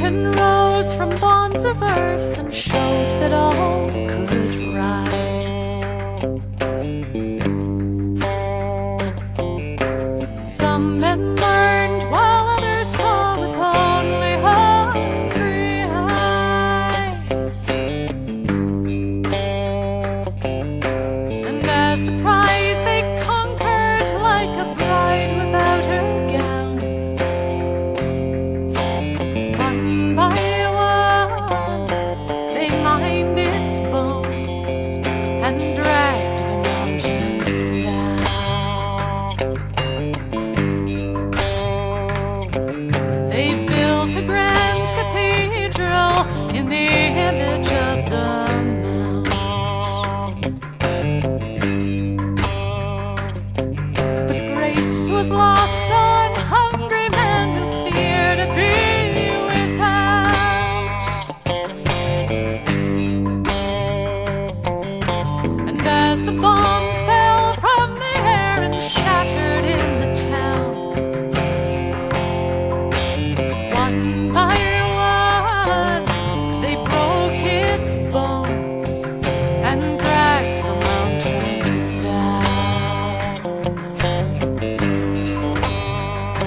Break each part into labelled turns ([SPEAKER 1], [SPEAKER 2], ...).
[SPEAKER 1] mountain rose from bonds of earth and showed that all could. is lost.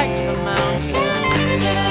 [SPEAKER 1] back the mountain.